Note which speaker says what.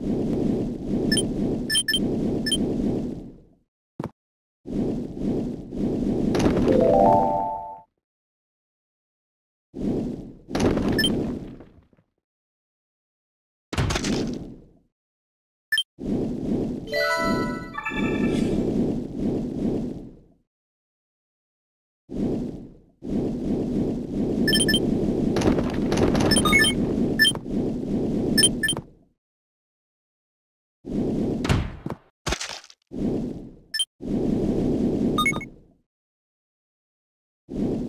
Speaker 1: you you